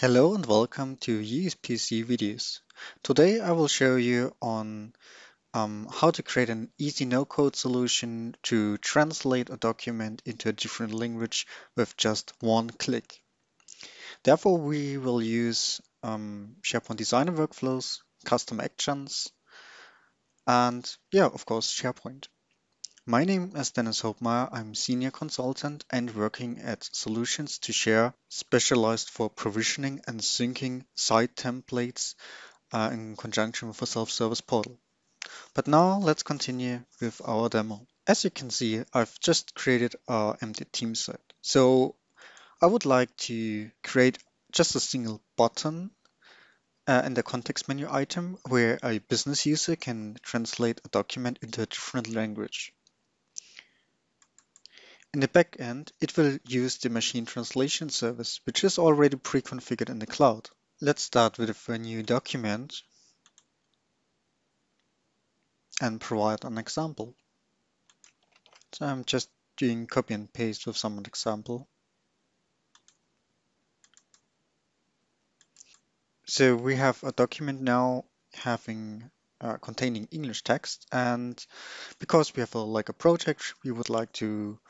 Hello and welcome to ESPC videos. Today I will show you on um, how to create an easy no-code solution to translate a document into a different language with just one click. Therefore, we will use um, SharePoint Designer workflows, custom actions, and yeah, of course, SharePoint. My name is Dennis Hobmaier. I'm senior consultant and working at Solutions2Share, specialized for provisioning and syncing site templates uh, in conjunction with a self-service portal. But now let's continue with our demo. As you can see, I've just created our empty team site. So I would like to create just a single button uh, in the context menu item where a business user can translate a document into a different language. In the back end, it will use the machine translation service, which is already pre-configured in the cloud. Let's start with a new document and provide an example. So I'm just doing copy and paste with some example. So we have a document now having uh, containing English text and because we have a, like a project, we would like to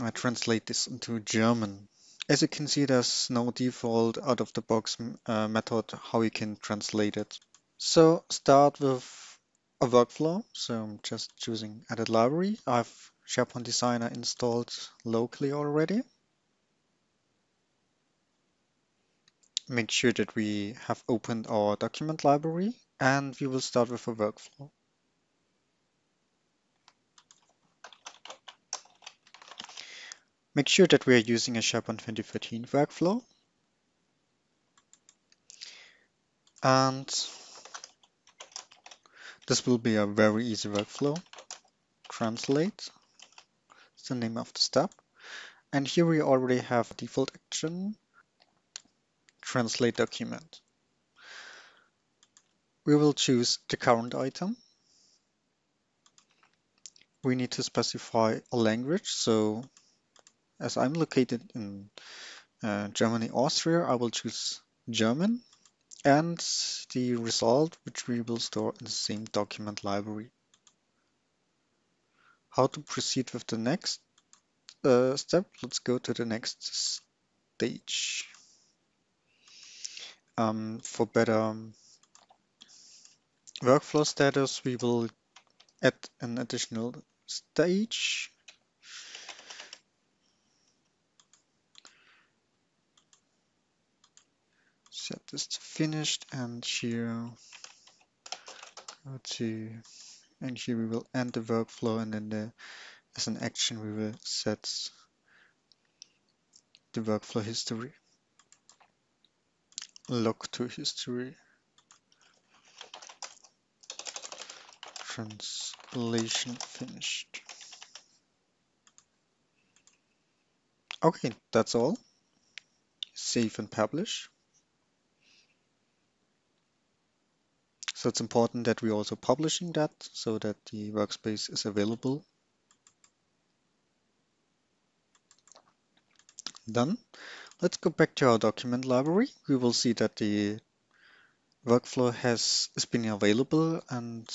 I translate this into German. As you can see, there's no default out-of-the-box uh, method how you can translate it. So start with a workflow. So I'm just choosing Edit Library. I have SharePoint Designer installed locally already. Make sure that we have opened our document library and we will start with a workflow. Make sure that we are using a SharePoint 2013 workflow. And this will be a very easy workflow. Translate is the name of the step. And here we already have default action, translate document. We will choose the current item. We need to specify a language, so as I'm located in uh, Germany, Austria, I will choose German and the result which we will store in the same document library. How to proceed with the next uh, step? Let's go to the next stage. Um, for better workflow status, we will add an additional stage set this to finished and here go to and here we will end the workflow and then the, as an action we will set the workflow history log to history translation finished. Okay that's all. Save and publish So it's important that we're also publishing that so that the workspace is available. Done. Let's go back to our document library. We will see that the workflow has, has been available and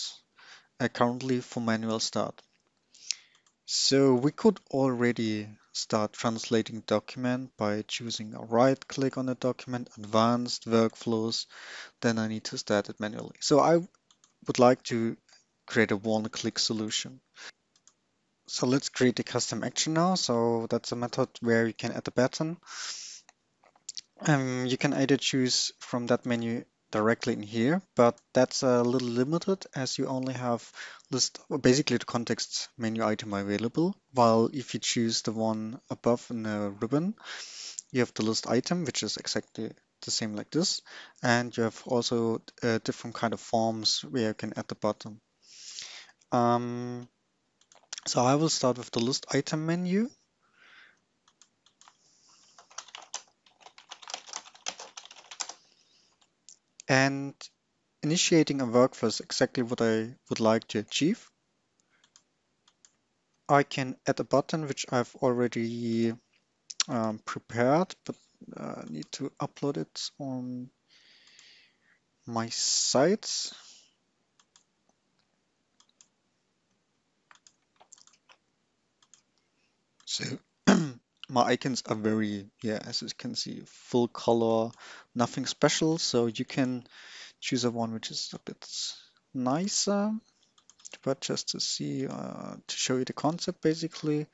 currently for manual start. So we could already start translating document by choosing a right click on the document, advanced workflows, then I need to start it manually. So I would like to create a one click solution. So let's create a custom action now. So that's a method where you can add a button. Um, you can either choose from that menu directly in here, but that's a little limited as you only have list basically the context menu item available. While if you choose the one above in the ribbon, you have the list item, which is exactly the same like this. And you have also uh, different kind of forms where you can add the button. Um, so I will start with the list item menu. And initiating a workflow is exactly what I would like to achieve. I can add a button which I've already um, prepared, but uh, need to upload it on my site. So my icons are very, yeah, as you can see, full color, nothing special. So you can choose a one which is a bit nicer, but just to see, uh, to show you the concept basically.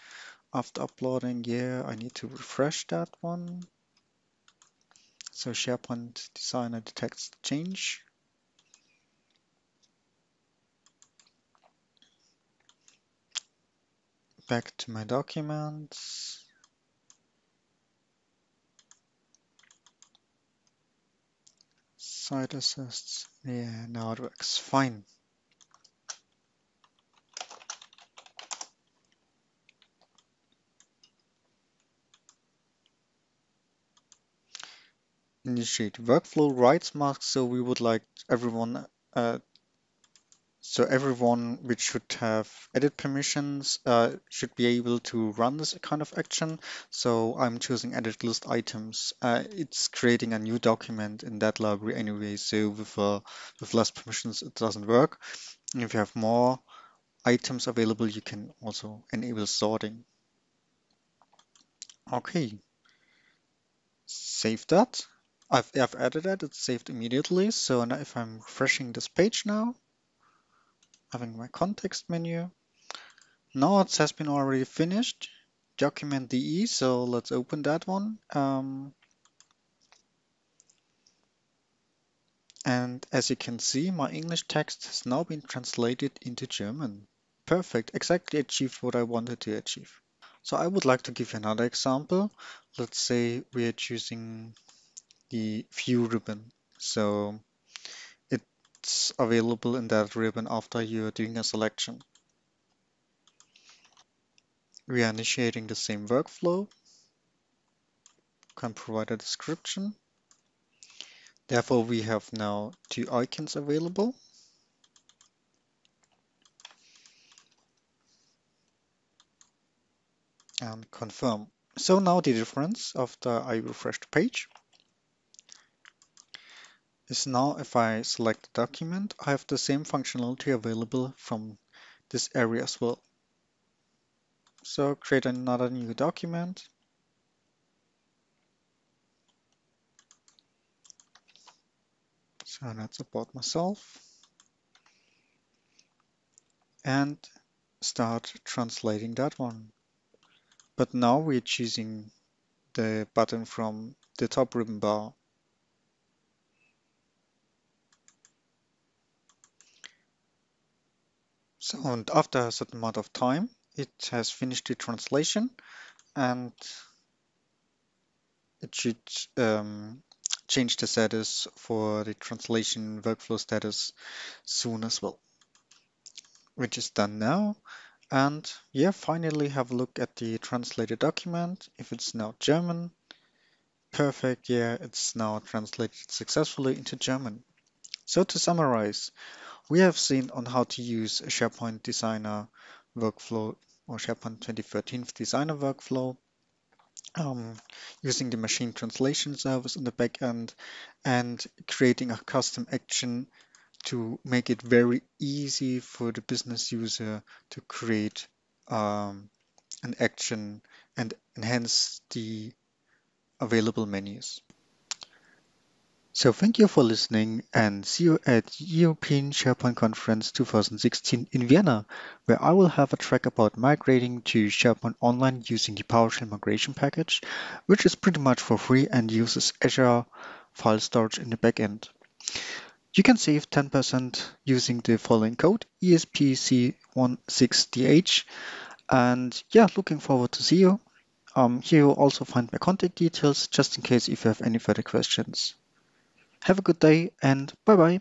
After uploading, yeah, I need to refresh that one. So SharePoint Designer detects the change. Back to my documents. Site assets. Yeah, now it works fine. initiate workflow rights mask. So we would like everyone, uh, so everyone which should have edit permissions uh, should be able to run this kind of action. So I'm choosing edit list items. Uh, it's creating a new document in that library anyway. So with, uh, with less permissions, it doesn't work. And if you have more items available, you can also enable sorting. Okay, save that. I've, I've added it, it's saved immediately. So now if I'm refreshing this page now, having my context menu, it has been already finished, document DE, so let's open that one. Um, and as you can see, my English text has now been translated into German. Perfect, exactly achieved what I wanted to achieve. So I would like to give you another example. Let's say we are choosing the view ribbon. So available in that ribbon after you're doing a selection. We are initiating the same workflow. Can provide a description. Therefore, we have now two icons available. And confirm. So now the difference after I refresh the page is now if I select the document, I have the same functionality available from this area as well. So create another new document. So that's about myself. And start translating that one. But now we're choosing the button from the top ribbon bar So and after a certain amount of time, it has finished the translation and it should um, change the status for the translation workflow status soon as well, which is done now. And yeah, finally have a look at the translated document. If it's now German, perfect. Yeah, it's now translated successfully into German. So to summarize, we have seen on how to use a SharePoint Designer workflow or SharePoint 2013 Designer workflow um, using the machine translation service in the backend and creating a custom action to make it very easy for the business user to create um, an action and enhance the available menus. So thank you for listening and see you at European SharePoint Conference 2016 in Vienna, where I will have a track about migrating to SharePoint Online using the PowerShell migration package, which is pretty much for free and uses Azure file storage in the backend. You can save 10% using the following code ESPC16DH. And yeah, looking forward to see you. Um, here you'll also find my contact details just in case if you have any further questions. Have a good day and bye bye.